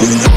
Thank you.